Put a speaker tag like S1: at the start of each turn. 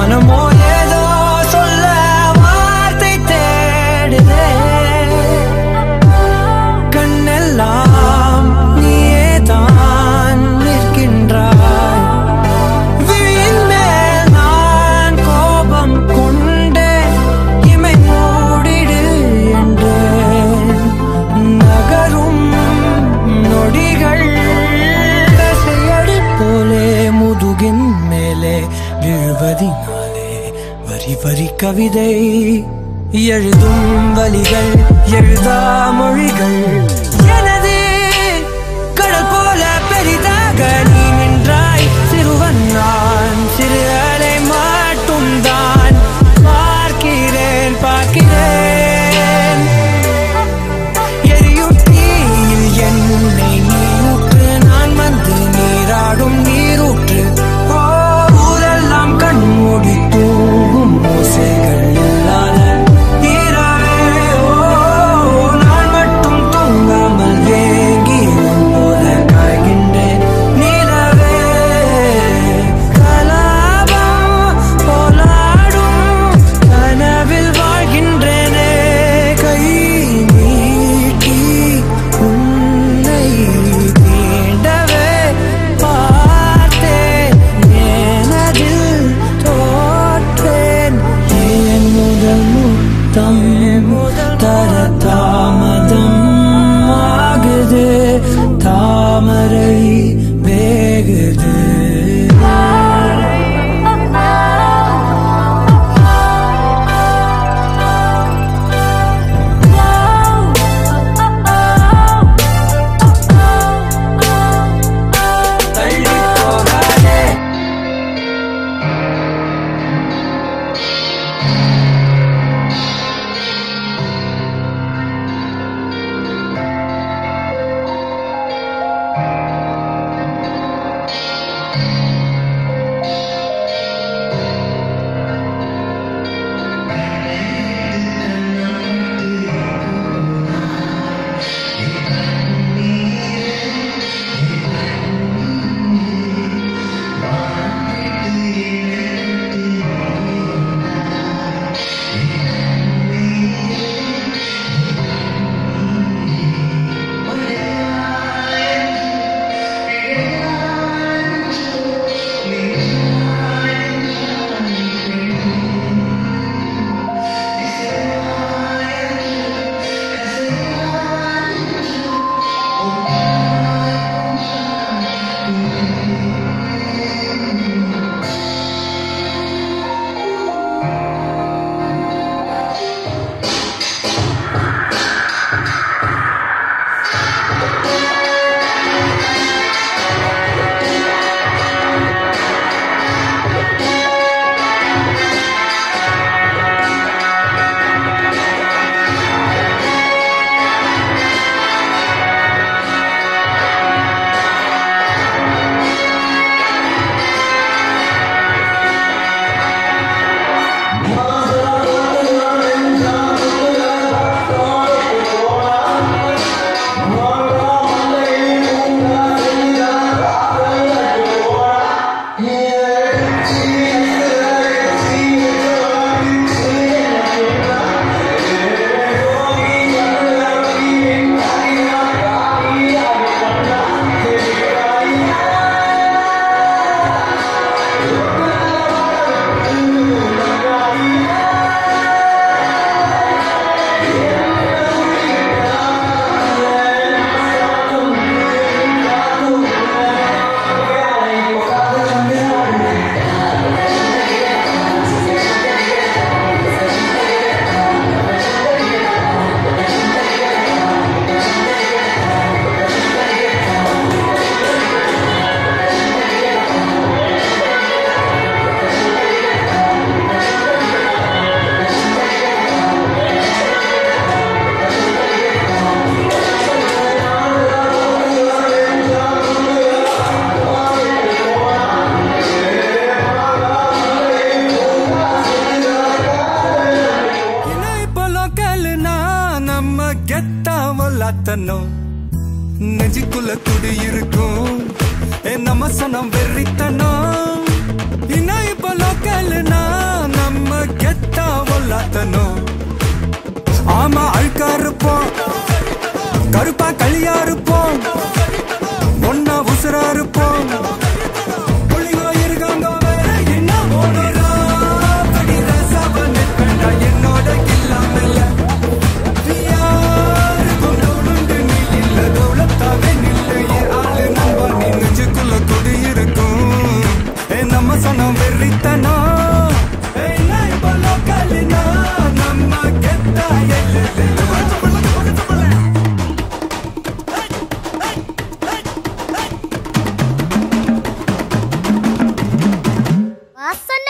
S1: on a more வரி கவிதை எழுதும் வழிகள் எழுதா மொழிகள். என
S2: பொல்லாத்தனம் நெஞ்சுக்குள்ள குடி இருக்கும் ஏ நம்ம சனம் வெறித்தனம் இன்னும் இப்ப லோக்கல்னா நம்ம கெத்தா பொல்லாத்தனம் ஆமா அழுக்கா இருப்போம். கருப்பா களியா இருப்போம். சமசனம் வெறித்தனம் நம்ம கெத்தா வாசன